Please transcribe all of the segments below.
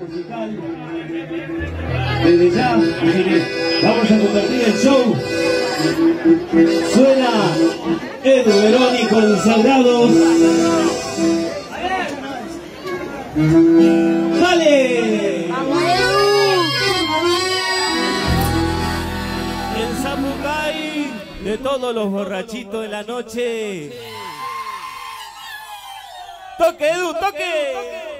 musical. Desde ya, vamos a convertir el show. Suena Edu Veroni consagrados. ¡Dale! El Samukai de todos los borrachitos de la noche. ¡Toque, Edu, toque!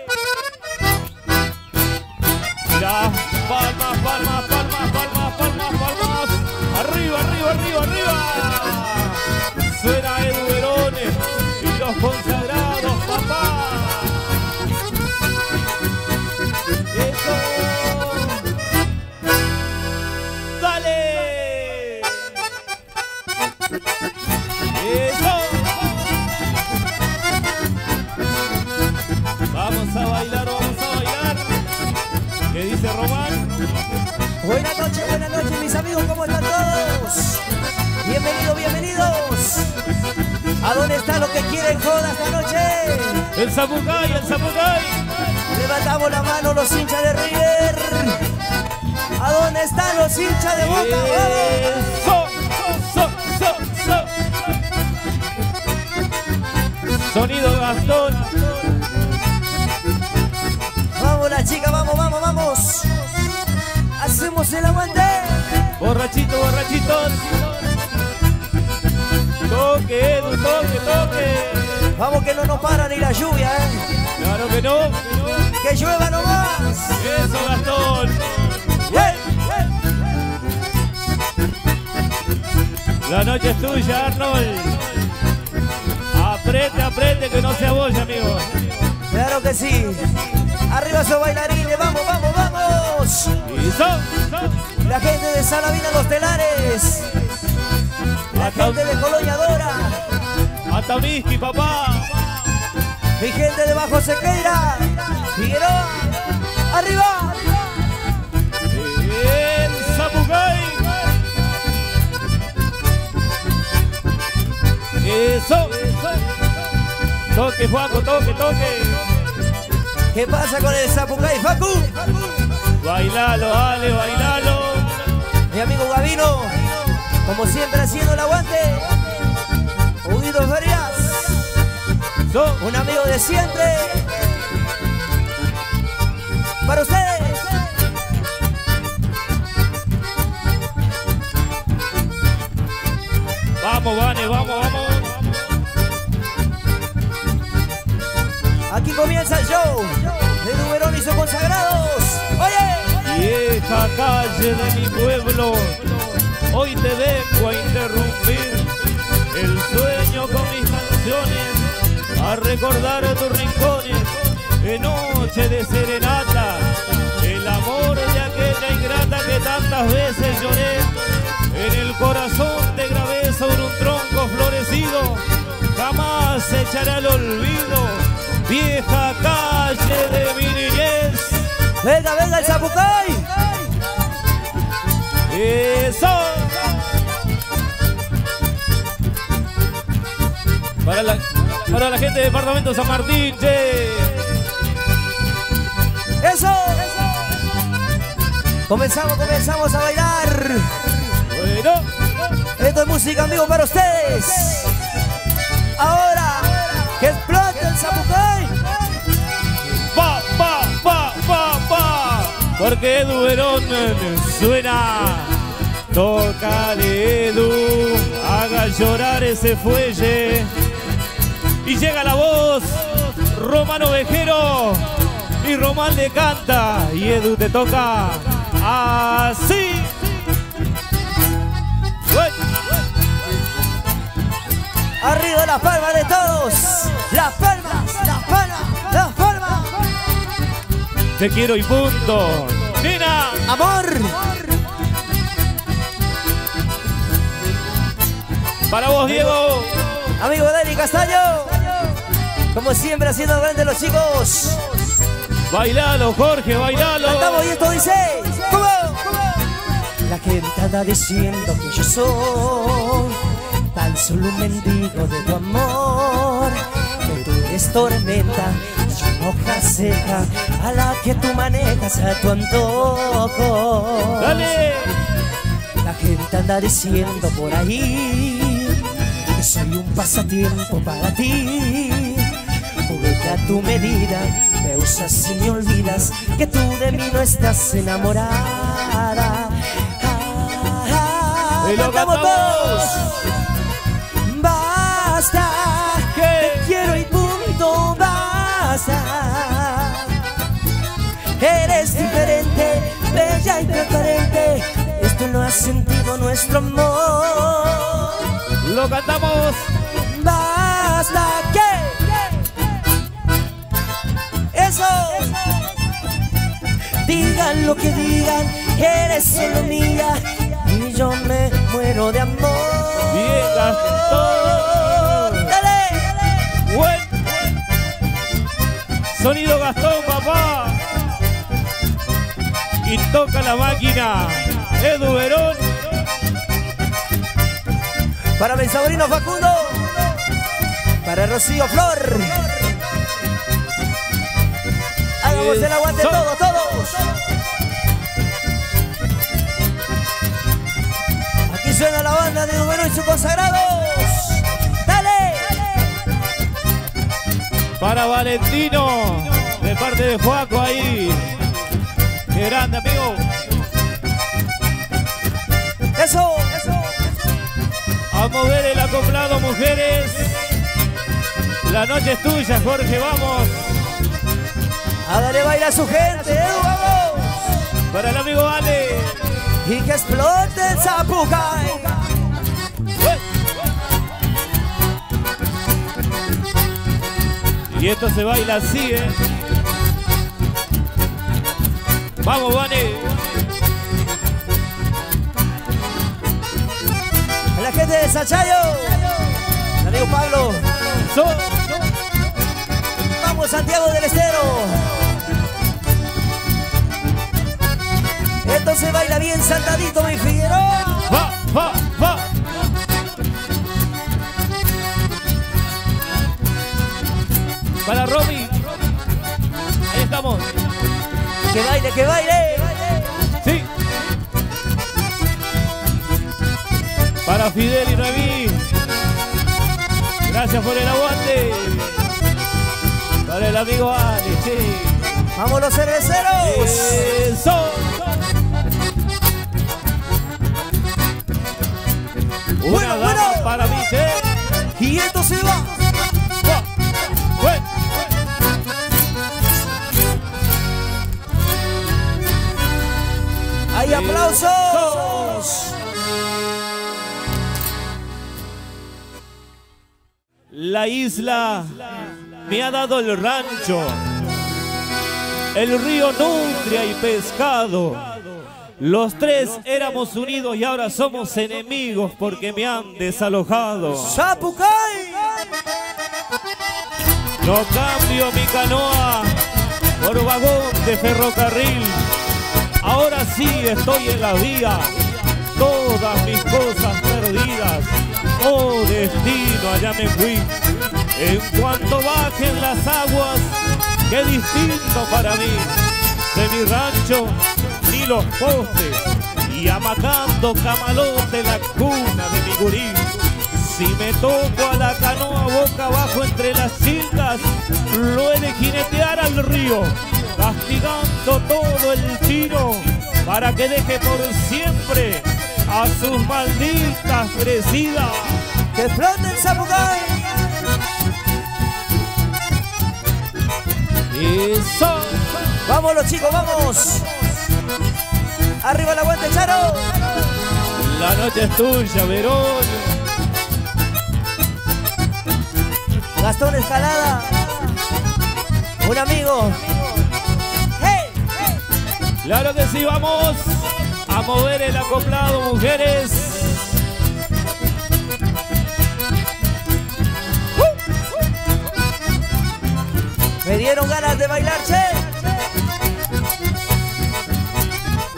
Palmas, palmas, palmas, palmas, palmas, palmas. Arriba, arriba, arriba, arriba. Suena Edu Verone y los consagrados, ¿Qué dice Román? Buenas noches, buenas noches mis amigos, ¿cómo están todos? Bienvenidos, bienvenidos. ¿A dónde está lo que quieren joda esta noche? El Zapucay, el Zapucay. Levantamos la mano los hinchas de River. ¿A dónde están los hinchas de Boca? So. Sonido Gastón. Borrachito, borrachitos. Toque, Edu, toque, toque. Vamos que no nos para ni la lluvia, ¿eh? Claro que no. Que llueva nomás. Eso, Gastón. ¡Eh! La noche es tuya, Arnold. Aprende, aprende, que no se aboya, amigo. Claro que sí. Arriba esos bailarines, vamos, vamos, vamos. Y so, La gente de Salavina Los Telares. La gente de Colonia Dora. hasta Miski, papá. Mi gente de Bajo Sequeira. Figueroa. Arriba. El Zapucay. Eso. Toque, Juaco, toque, toque. ¿Qué pasa con el Zapucay, Facu? Bailalo, dale, bailalo. Mi amigo Gavino. Como siempre haciendo el aguante. Huguito Ferias. Un amigo de siempre. Para ustedes. vamos, Vane, vamos, vamos. Aquí comienza el show de Nuberón y sus consagrados. Oye. Vieja calle de mi pueblo, hoy te vengo a interrumpir el sueño con mis canciones, a recordar tus rincones en noche de serenata, el amor de aquella ingrata que tantas veces lloré, en el corazón te grabé sobre un tronco florecido, jamás se echará al olvido, vieja calle de mi niñez. Venga, venga el Zapucay. ¡Eso! Para la, para la gente de Departamento San Martín, che. Eso. Comenzamos, comenzamos a bailar. Bueno, Esto es música, amigo, para ustedes. Ahora, que explote el Zapucay. pa, pa, pa, pa, pa. Porque Edu Verón suena. Toca Edu, haga llorar ese fuelle. Y llega la voz, Romano Vejero. Y Román le canta. Y Edu te toca así. Arriba las palmas de todos. Las palmas, las palmas, las palmas. Te quiero y punto. Nina, Amor. Para vos, Diego. Amigo Dani Castaño. Como siempre haciendo grande los chicos. Bailalo, Jorge, bailalo. Cantamos y esto dice. ¿Cómo? La gente anda diciendo que yo soy tan solo un mendigo de tu amor. Que tú eres tormenta, yo hoja seca a la que tú manejas a tu antojo. ¡Dale! La gente anda diciendo por ahí que soy un pasatiempo para ti. Juguete a tu medida, me usas y me olvidas que tú de mí no estás enamorada. Ah, Y lo cantamos todos. Basta, ¿Qué? te quiero y punto, basta. Eres diferente, bella y transparente. Esto no ha sentido nuestro amor. Lo cantamos. Basta que eso. Digan lo que digan, eres solo mía y yo me muero de amor. Bien, Gastón. Dale. Buen. Sonido Gastón, papá. Y toca la máquina. Edu Verón. Para mi sobrino Facundo. Para Rocío Flor. Hagamos el aguante todos, todos. Aquí suena la banda de Número y sus consagrados. Dale. Para Valentino. De parte de Juaco ahí. Grande, mover el acoplado, mujeres. La noche es tuya, Jorge, vamos. Hágale baila a su gente, Edu, vamos. Para el amigo Ale. Y que explote el Zapucay. Y esto se baila así, ¿eh? Vamos, Vane. La gente de Sachayo. Amigo Pablo. So- Vamos, Santiago del Estero. Esto se baila bien saltadito, mi Figueroa. va, va, va. Para Romy. Ahí estamos. Que baile, que baile. Para Fidel y Noemí. Gracias por el aguante. Para el amigo Ale, sí. Vamos los cerveceros. Eso. Una Bueno, dama bueno. para mí, che. Y esto se va. ¡Hay aplausos! La isla me ha dado el rancho, el río nutria y pescado. Los tres éramos unidos y ahora somos enemigos porque me han desalojado. ¡Zapucay! No cambio mi canoa por vagón de ferrocarril. Ahora sí estoy en la vía, todas mis cosas perdidas. Oh destino, allá me fui. En cuanto bajen las aguas, qué distinto para mí. De mi rancho, ni los postes, y amacando camalote la cuna de mi gurí. Si me toco a la canoa boca abajo entre las childas, lo he de jinetear al río, castigando todo el tiro, para que deje por siempre a sus malditas crecidas. ¡Que flote el Zapucay! Eso. ¡Vámonos, chicos, vamos! ¡Arriba el aguante, Charo! La noche es tuya, Verón. Gastón Escalada. Un amigo. ¡Hey! Claro que sí, vamos a mover el acoplado, mujeres. Dieron ganas de bailar, che.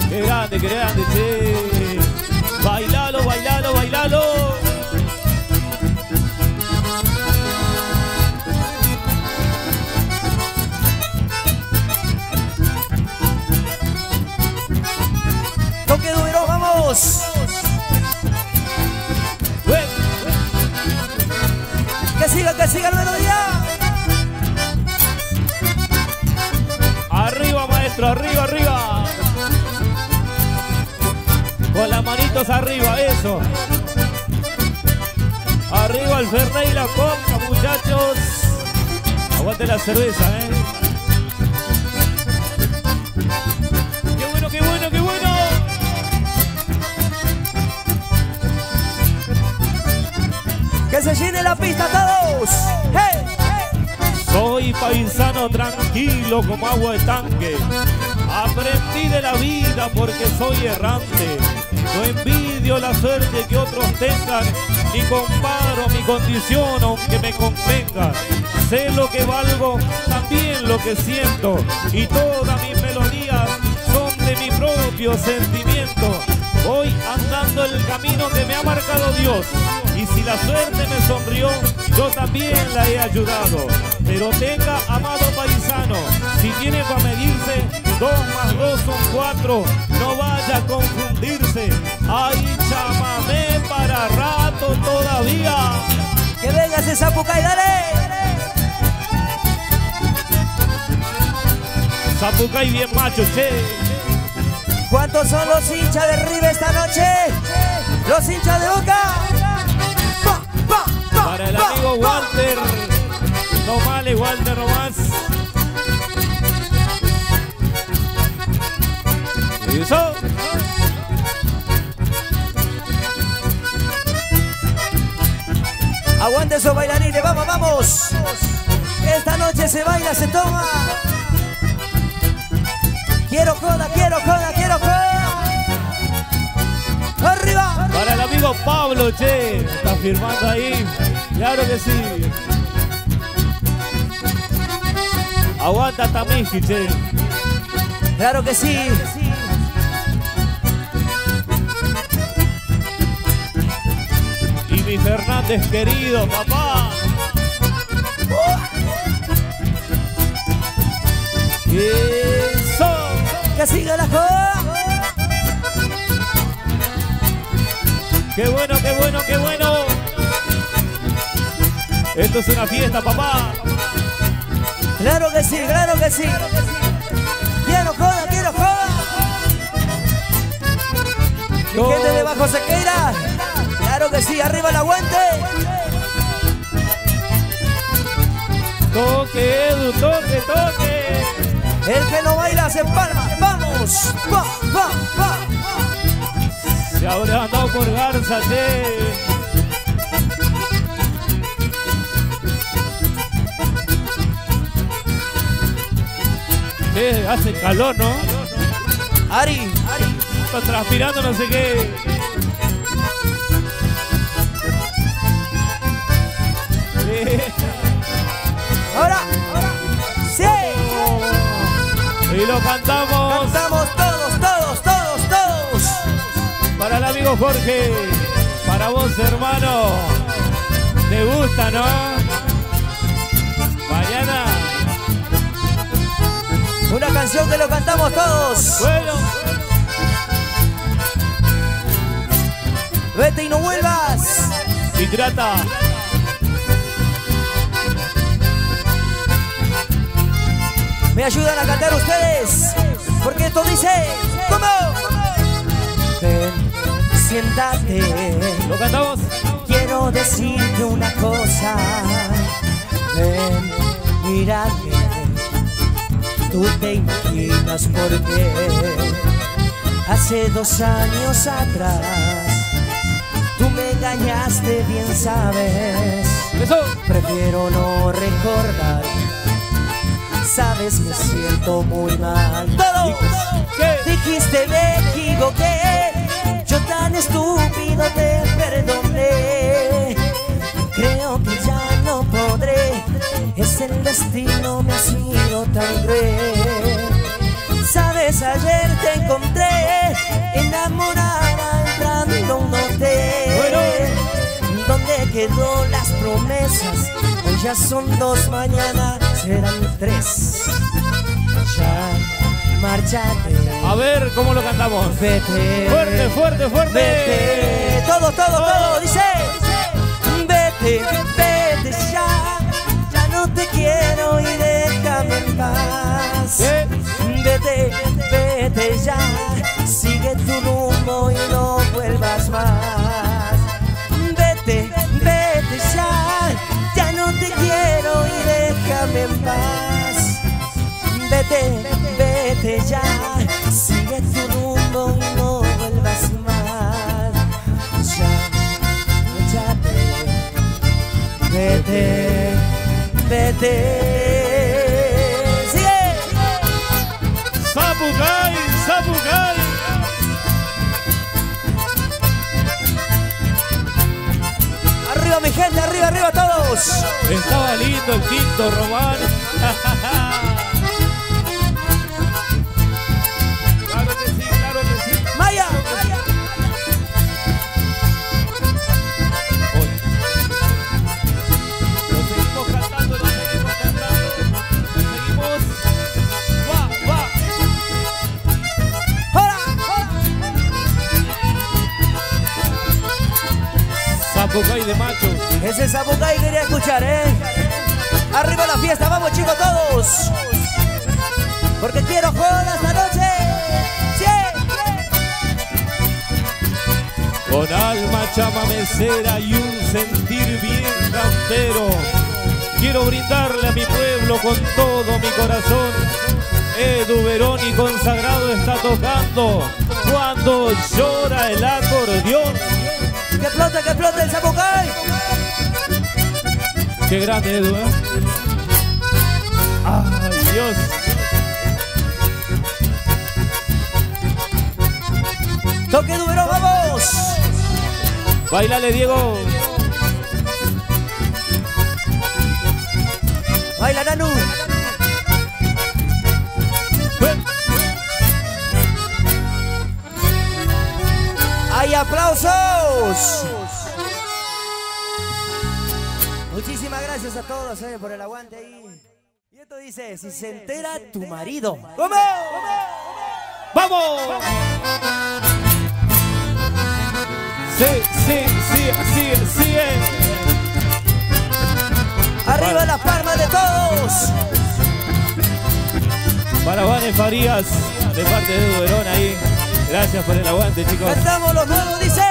Qué grande, qué grande, che. Bailalo, bailalo, bailalo. Arriba, arriba. Con las manitos arriba, eso. Arriba el Fernet y la coca, muchachos. Aguante la cerveza, ¿eh? Tranquilo como agua de tanque. Aprendí de la vida porque soy errante. No envidio la suerte que otros tengan, ni comparo mi condición aunque me convenga. Sé lo que valgo, también lo que siento, y todas mis melodías son de mi propio sentimiento. Voy andando el camino que me ha marcado Dios, y si la suerte me sonrió, yo también la he ayudado. Pero tenga, amado paisano, si tiene para medirse, dos más dos son cuatro, no vaya a confundirse. Ay, chamamé para rato todavía. Que venga ese Zapucay, dale. Zapucay bien macho, che. ¿Cuántos son los hinchas de River esta noche? Los hinchas de Boca. Pa, pa, pa, Para el amigo. Walter. No vale, Walter nomás. Eso. Aguante esos bailarines, vamos, vamos. Esta noche se baila, se toma. Quiero coda, quiero coda, quiero coda. Arriba. Para el amigo Pablo, che. Está firmando ahí. Claro que sí. Aguanta Tamiski, che. Claro que sí. Y mi Fernández querido, papá. Eso. Que siga la coda. Qué bueno, qué bueno, qué bueno. Esto es una fiesta, papá. Claro que sí, claro que sí. Quiero coda, quiero coda. Mi No. gente de Bajo Sequeira. Claro que sí, arriba el aguante. Toque, Edu, toque, toque. El que no baila se palma. Vamos. Va, va, va. Se habrá andado por Garza, hace calor, ¿no? Ari, Está transpirando no sé qué. Eh, ahora. Sí. Y lo cantamos Cantamos todos, todos, todos, todos. para el amigo Jorge. Para vos, hermano. ¿Te gusta, no? Una canción que lo cantamos todos. Bueno. Vete y no vuelvas. Y trata. Me ayudan a cantar ustedes. Porque esto dice. ¿Cómo? Ven, siéntate. ¿Lo cantamos? Quiero decirte una cosa. Ven, mírame. Tú te imaginas por qué. Hace dos años atrás. Tú me engañaste, bien sabes. Prefiero no recordar. Sabes, me siento muy mal. Dijiste me equivoqué, yo tan estúpido te perdoné. Es el destino me ha sido tan cruel. Sabes, ayer te encontré enamorada entrando a un hotel. ¿Dónde quedó las promesas? Hoy ya son dos, mañana serán tres. Ya, márchate. A ver cómo lo cantamos. Vete. Fuerte, fuerte, fuerte. Vete. Todo, todo, todo. Dice. Vete, vete ya. Te quiero y déjame en paz. ¿Qué? Zapucay, Zapucay. Arriba mi gente, arriba, arriba todos. Estaba lindo el quinto, Román. Ese Zapucay quería escuchar, ¿eh? Arriba la fiesta, vamos chicos todos. Porque quiero joda esta noche. ¡Sí! Con alma chamamecera y un sentir bien campero. Quiero brindarle a mi pueblo con todo mi corazón. Edu Verón y consagrado está tocando cuando llora el acordeón. ¡Que explote, que explote el Zapucay! Qué grande Edu, ¿eh? Ay, Dios. ¡Toque duro, vamos! Bailale, Diego. ¡Baila, Nanu! ¡Hay aplausos! A todos eh, por el aguante ahí. Y esto dice, si se entera tu marido. ¿Cómo? ¡Vamos! Sí, sí, sí, sí, sí. Arriba las palmas de todos. Para Vane Farías, de parte de Edu Verón ahí. Gracias por el aguante, chicos. Cantamos los nuevos, dice.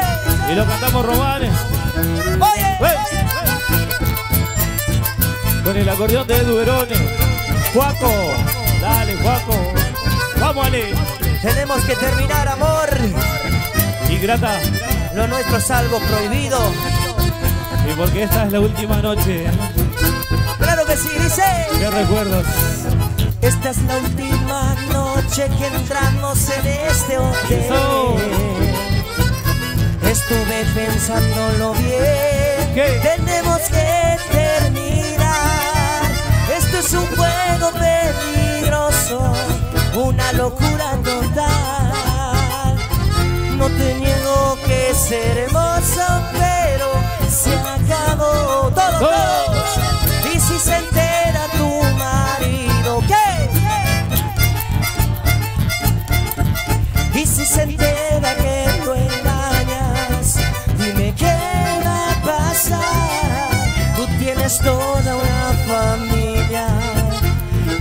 Y lo cantamos Romanes. Con el acordeón de Verón. Juaco, dale, Juaco. Vamos, Ale. tenemos que terminar, amor. Ingrata. Lo nuestro es algo prohibido. Y porque esta es la última noche. Claro que sí, dice. ¿Qué recuerdos? Esta es la última noche que entramos en este hotel. Eso. Estuve pensándolo bien. ¿Qué? Tenemos que terminar. Esto es un juego peligroso, una locura total. No te niego que ser hermoso, pero se acabó todo. Todos. Y si se entera tu marido, ¿qué? Y si se entera que lo engañas, dime qué va a pasar. Tú tienes toda una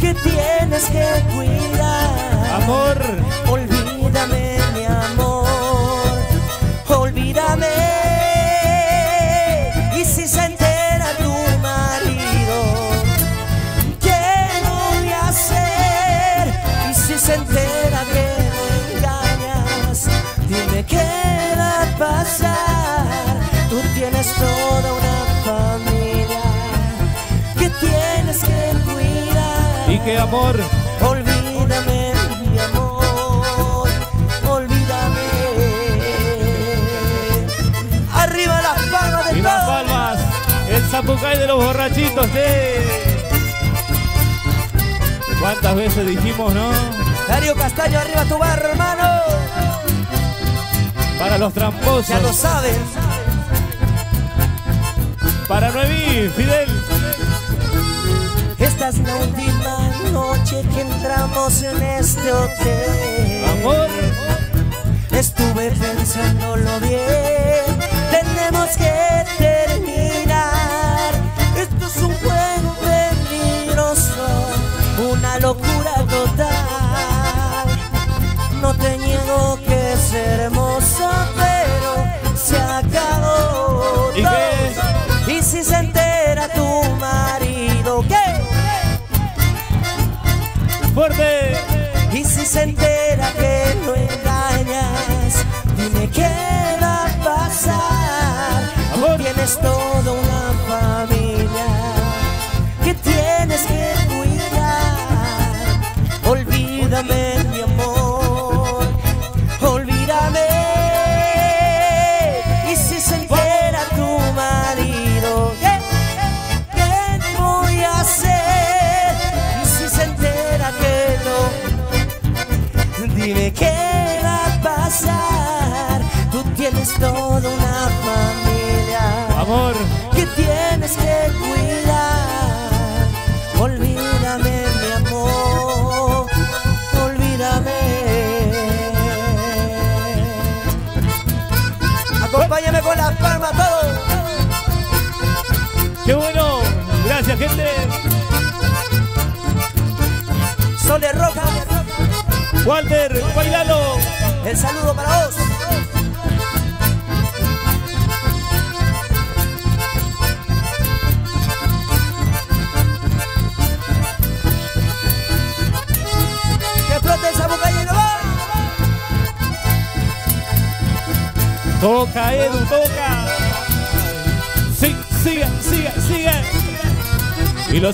que tienes que cuidar. Amor. Que amor. Olvídame, mi amor, olvídame. Arriba las palmas de Y las palmas. El zapucay de los borrachitos, eh. ¿Cuántas veces dijimos, no? Darío Castaño, arriba tu barro, hermano. Para los tramposos. Ya lo saben. Para Noemí, Fidel. La última noche que entramos en este hotel. Amor. Estuve pensándolo bien, tenemos que terminar. Esto es un juego peligroso, una locura total. No te niego que ser pasar. Tú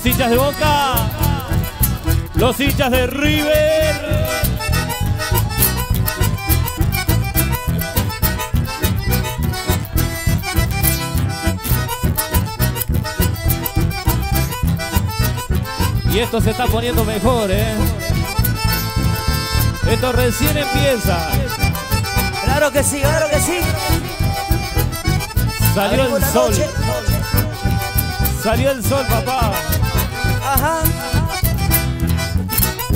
los hinchas de Boca. Los hinchas de River. Y esto se está poniendo mejor, ¿eh? Esto recién empieza. Claro que sí, claro que sí. Salió el sol. Salió el sol, papá.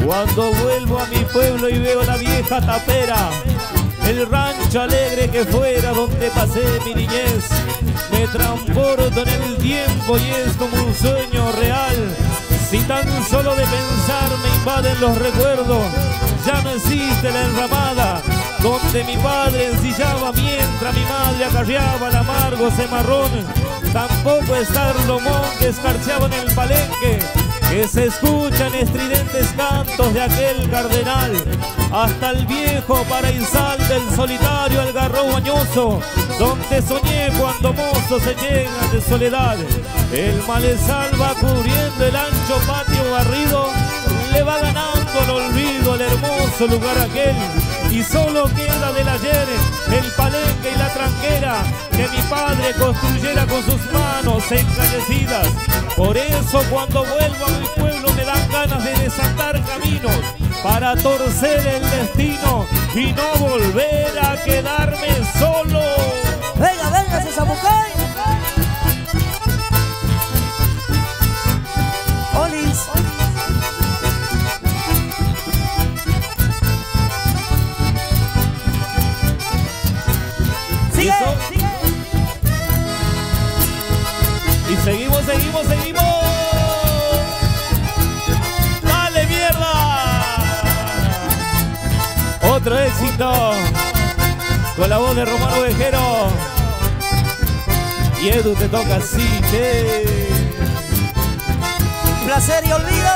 Cuando vuelvo a mi pueblo y veo la vieja tapera, el rancho alegre que fuera donde pasé mi niñez, me transporto en el tiempo y es como un sueño real. Si tan solo de pensar me invaden los recuerdos, ya no existe la enramada donde mi padre ensillaba mientras mi madre acarreaba el amargo cimarrón. Tampoco está el lomón que escarcheaba en el palenque, que se escuchan estridentes cantos de aquel cardenal, hasta el viejo paraísal del solitario algarrobo añoso, donde soñé cuando mozo se llega de soledad. El malezal va cubriendo el ancho patio barrido, le va ganando el olvido el hermoso lugar aquel. Y solo queda del ayer el palenque y la tranquera que mi padre construyera con sus manos encallecidas. Por eso cuando vuelvo a mi pueblo me dan ganas de desatar caminos para torcer el destino y no volver a quedarme solo. Venga, venga, esa Y Edu te toca así, che. Placer y olvido.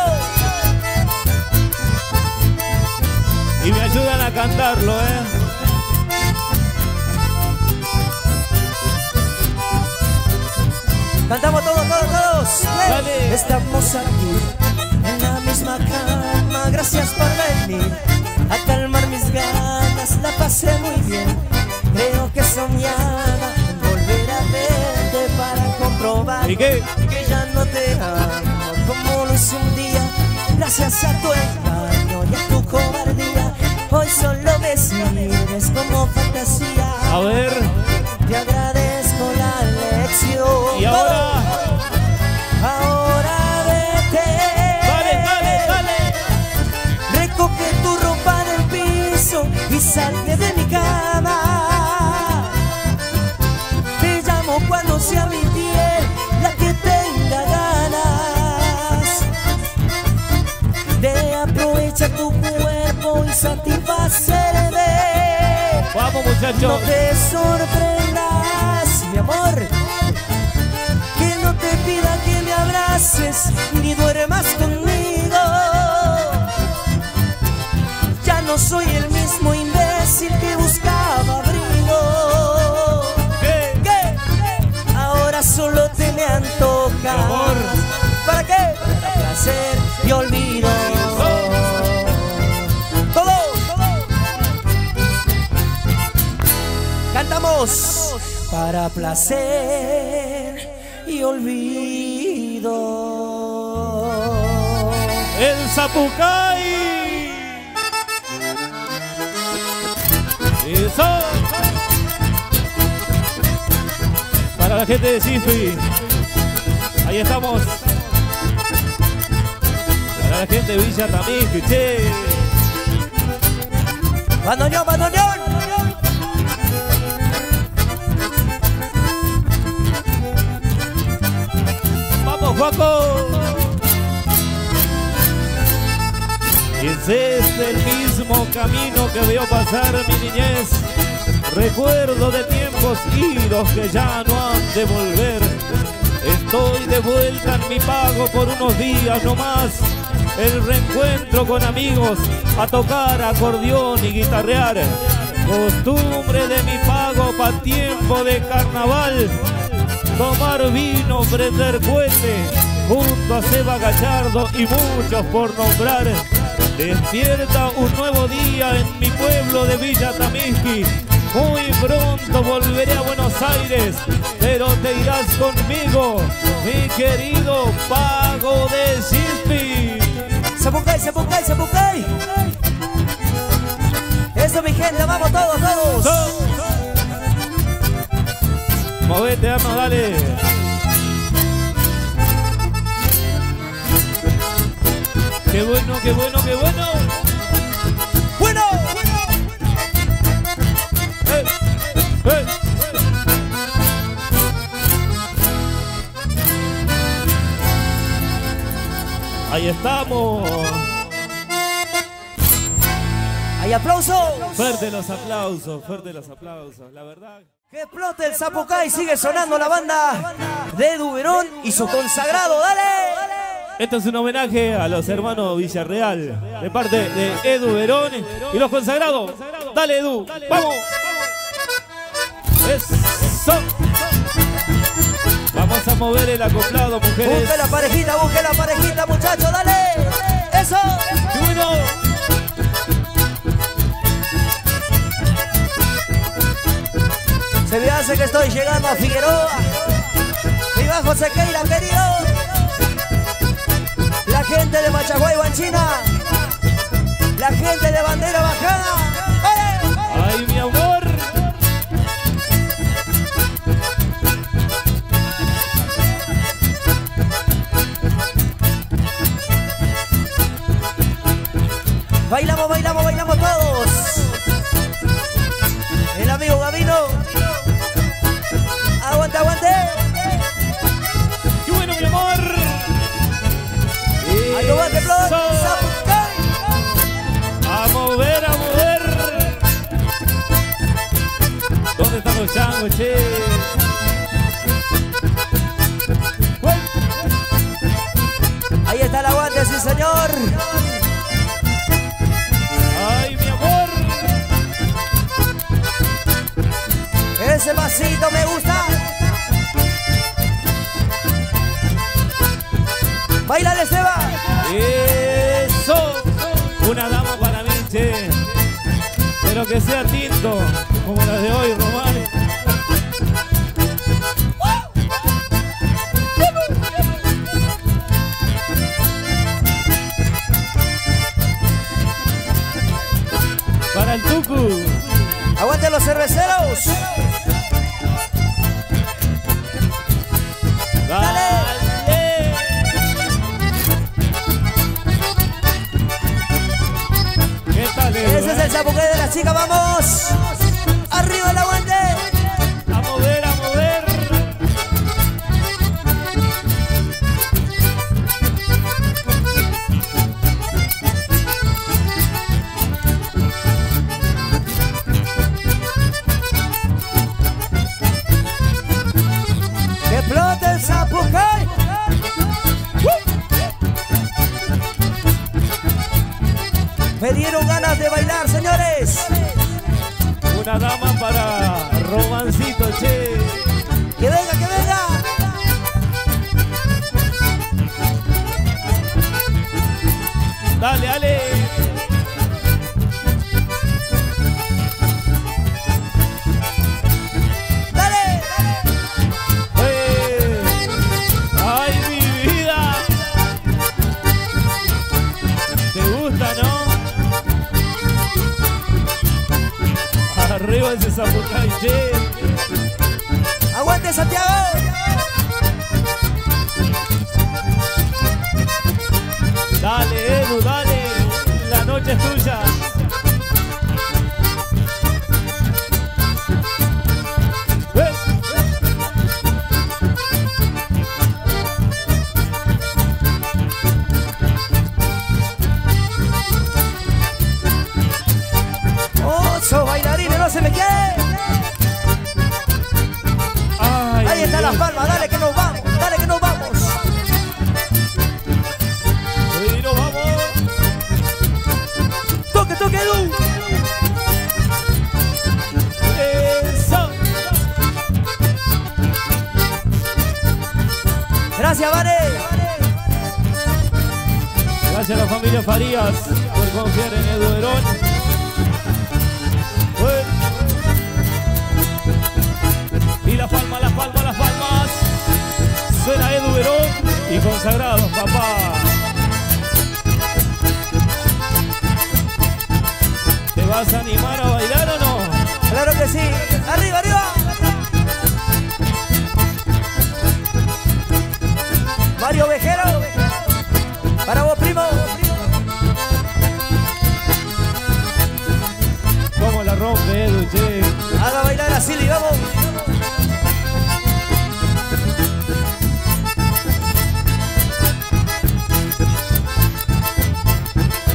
Y me ayudan a cantarlo, ¿eh? Cantamos todos, todos, todos. Dale. Estamos aquí en la misma cama. Gracias por venir a calmar mis ganas. La pasé muy bien. Creo que soñaba ¿Y qué? que ya no te amo como lo hice un día. Gracias a tu engaño y a tu cobardía. Hoy solo me sirves como fantasía. A ver. Te agradezco la lección. Y ahora. Ahora No te sorprendas, mi amor, que no te pida que me abraces ni duermas conmigo. Ya no soy el mismo imbécil que buscaba abrigo. ¿Qué? ¿Qué? Ahora solo te me antoja. Mi amor. ¿Para qué? Para placer Cantamos para placer y olvido. El Zapucay. Eso. Para la gente de Sifi. Ahí estamos. Para la gente de Villa también, che. Bandoneón, bandoneón. Y ese es el mismo camino que vio pasar mi niñez. Recuerdo de tiempos idos que ya no han de volver. Estoy de vuelta en mi pago por unos días no más. El reencuentro con amigos a tocar acordeón y guitarrear. Costumbre de mi pago pa' tiempo de carnaval. Tomar vino, prender cohete, junto a Seba Gallardo y muchos por nombrar. Despierta un nuevo día en mi pueblo de Villa Tamisqui. Muy pronto volveré a Buenos Aires, pero te irás conmigo, mi querido Pago de Cispi. Zapucay, Zapucay, Zapucay. Eso, mi gente, vamos todos, todos. Movete, Arno, dale. Qué bueno, qué bueno, qué bueno. Bueno, ¡Eh! ¡Eh! Ahí estamos. hay aplausos. Fuerte los aplausos, fuerte los aplausos. La verdad. Que explote el Zapucay, sigue sonando la banda de Duverón y su consagrado, dale. Esto es un homenaje a los hermanos Villarreal, de parte de Edu Verón y los consagrados. Dale, Edu, vamos. Eso. Vamos a mover el acoplado, mujeres. Busque la parejita, busque la parejita, muchachos, dale. Eso. ¡Qué bueno! Se me hace que estoy llegando a Figueroa. Mi bajo Sequeira, querido. La gente de Machaguay, Banchina. La gente de Bandera Bajada. ¡Ay, mi amor! Bailamos, bailamos, bailamos todos. El amigo Gavino. ¡A mover, a mover! ¿Dónde están los changos, che? Ahí está el aguante, sí señor. ¡Ay, mi amor! Ese pasito me gusta. Baila Esteban. ¡Eso! Una dama para mí, che. Pero que sea tinto, como la de hoy, Román. Romancito, che. Familia Farías por confiar en Edu Herón. ¡Eh! Y las palmas, las palmas, las palmas. Suena Edu Herón y consagrados, papá. ¿Te vas a animar a bailar o no? Claro que sí. Arriba, arriba. Mario Vejero. Para vos, primo. ¿Cómo la rompe Edu, che? Haga bailar a Silly, vamos.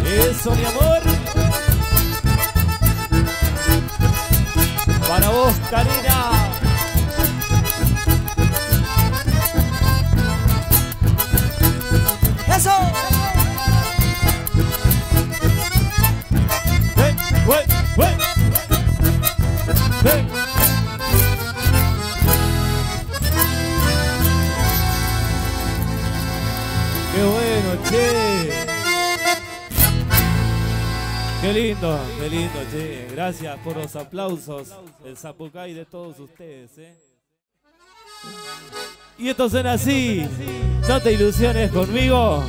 Eso, mi amor. Para vos, Karina. Lindo, qué lindo, che! Gracias por los aplausos, el Zapucay de todos ustedes, eh. Y esto suena así. No te ilusiones conmigo.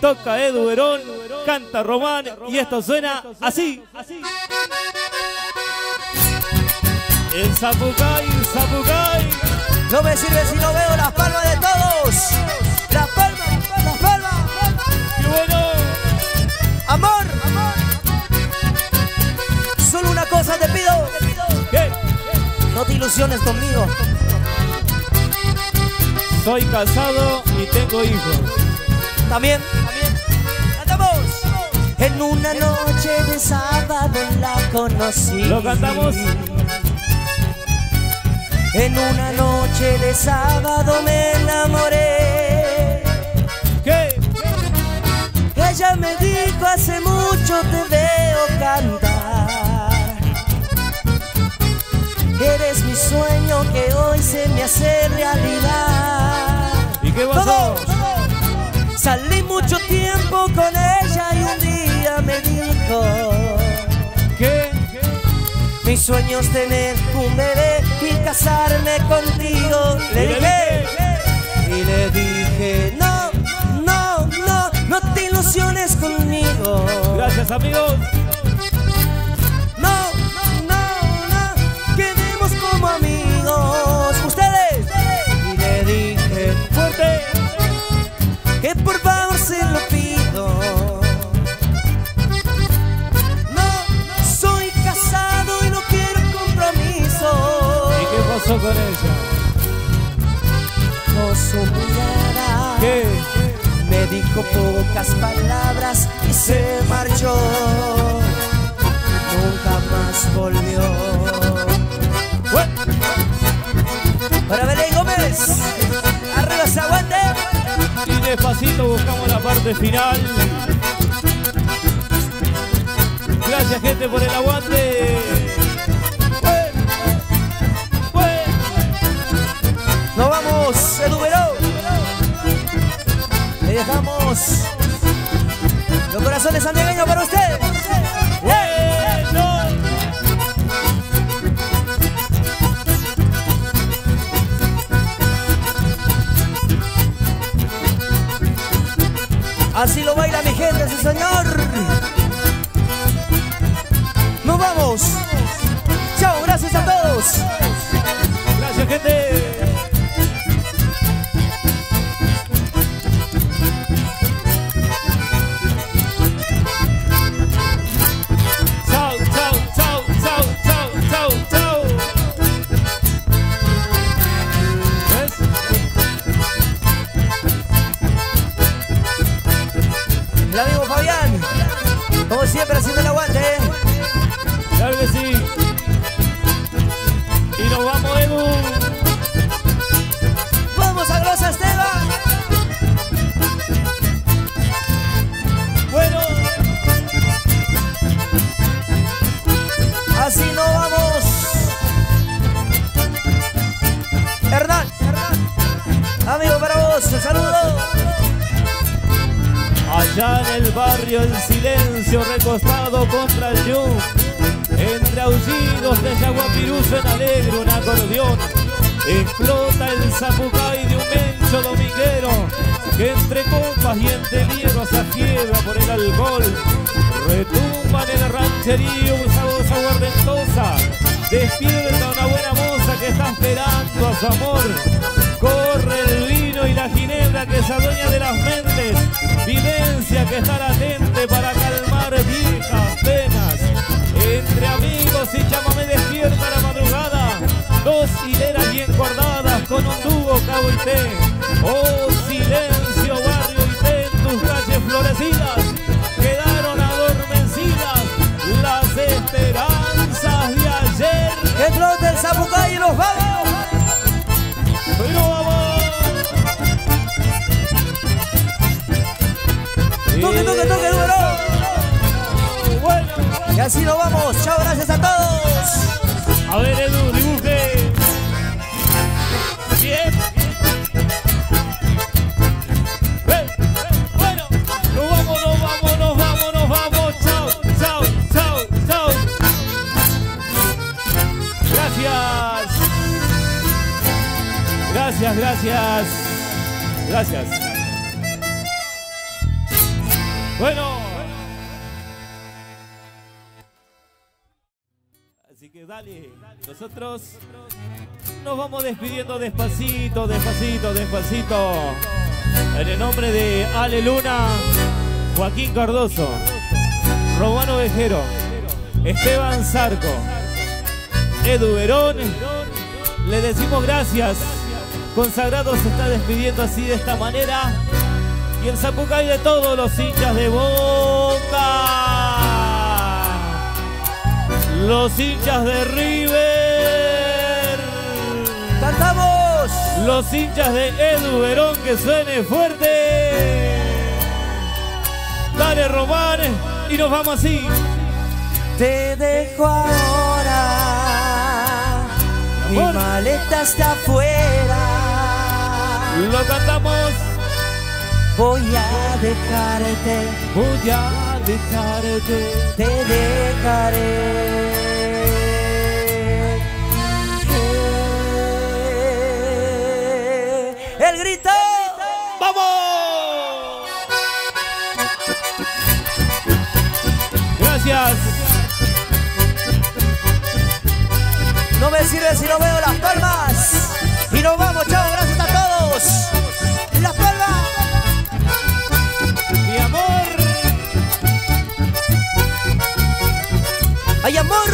Toca Edu Verón, canta Román y esto suena así. El Zapucay, el Zapucay. No me sirve si no veo las palmas de todos. No te ilusiones conmigo. Soy casado y tengo hijos. También, también. Cantamos. En una noche de sábado la conocí. ¿Lo cantamos? En una noche de sábado me enamoré. ¿Qué? Ella me dijo hace mucho te veo cantar. Eres mi sueño que hoy se me hace realidad. ¿Y qué pasó? Todos. Salí mucho tiempo con ella y un día me dijo. ¿Qué? Mi sueño es tener un bebé y casarme contigo. Le Y le dije, y le dije, no, no, no, no te ilusiones conmigo. Gracias, amigos. ¿Qué? me dijo pocas palabras y se marchó. Nunca más volvió. Bueno, Para Belén Gómez, arriba se aguante. y despacito buscamos la parte final. Gracias, gente, por el aguante. Bueno, bueno. Nos vamos, Edu Verón dejamos los corazones santiagueños para usted. Así lo baila mi gente, sí señor. Nos vamos. Chao, gracias a todos. Gracias, gente. Amigos así nos vamos. Chao, gracias a todos. a ver Edu, dibuje. Bien. Bueno, nos vamos, nos vamos, nos vamos, nos vamos. Chao, chao, chao, chao. Gracias. Gracias, gracias. Gracias. Nosotros nos vamos despidiendo despacito, despacito, despacito. En el nombre de Ale Luna, Joaquín Cardoso, Romano Vejero, Esteban Zarco, Edu Verón, le decimos gracias. Consagrado se está despidiendo así de esta manera. Y el Zapucay de todos los hinchas de Boca. Los hinchas de River. Cantamos. Los hinchas de Edu Verón que suene fuerte. Dale Román y nos vamos así. Te dejo ahora. Mi maleta está afuera. Lo cantamos. Voy a dejarte, Voy a dejarte. te dejaré. El grito. ¡Vamos! Gracias. No me sirve si no veo las palmas. Y nos vamos, chao, ¡Ay, amor!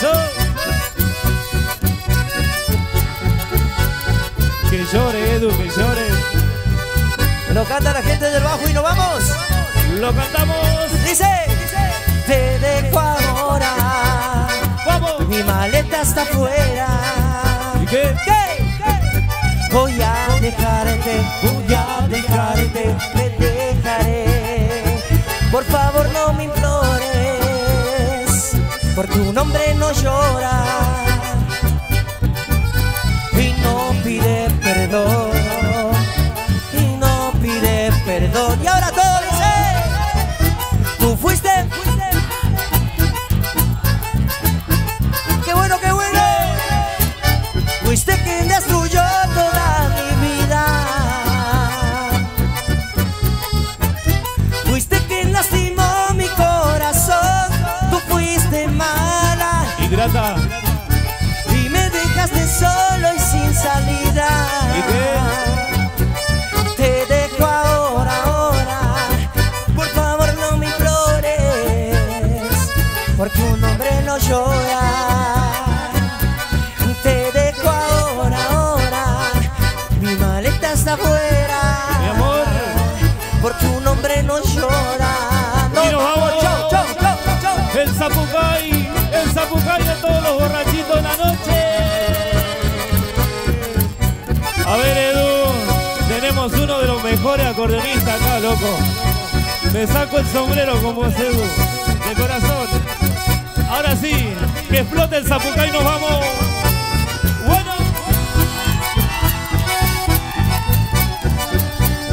Yo- Que llore, Edu, que llore. Lo canta la gente del bajo y nos vamos. Lo cantamos. Dice, te dejo ahora. ¡Vamos! Mi maleta está afuera. ¿Y qué? ¿Qué? Voy a dejarte, voy a dejarte, te dejaré. Por favor no me implores, porque un hombre no llora y no pide perdón, acordeonistas acá, loco. Me saco el sombrero vos, Edu, de corazón. Ahora sí, que explote el Zapucay y nos vamos. Bueno.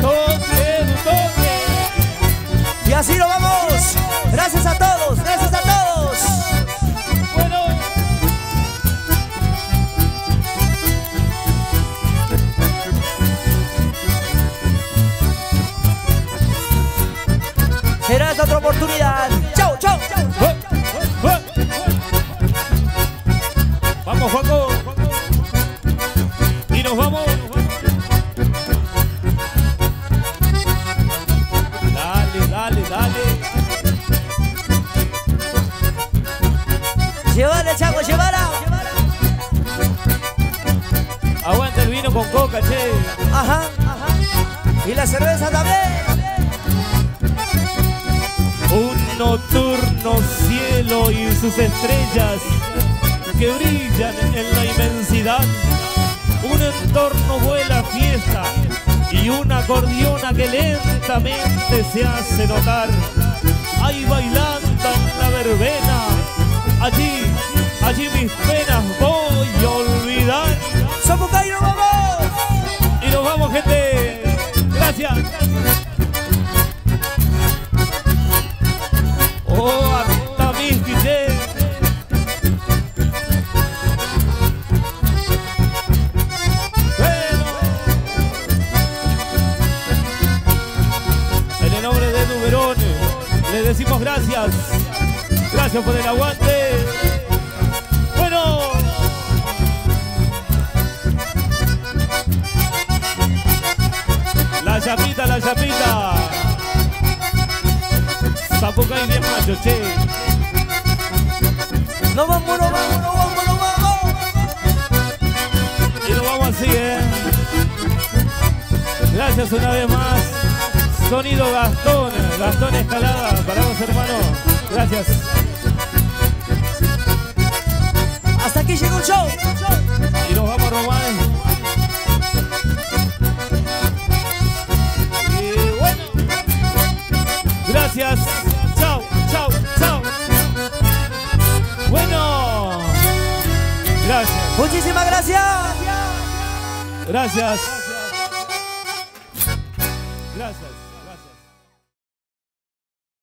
Toque, toque. Y así lo vamos. Gracias a todos, Otra oportunidad. Chau, chau. Vamos, Juaco. Y nos vamos. Dale, dale, dale. Llévale, Chaco, llévala. Aguanta el vino con coca, che. Ajá, ajá. Y la cerveza también. Nocturno cielo y sus estrellas que brillan en la inmensidad. Un entorno vuela fiesta y una acordeona que lentamente se hace notar. Ahí bailando en la verbena, allí, allí mis penas voy Gracias por el aguante.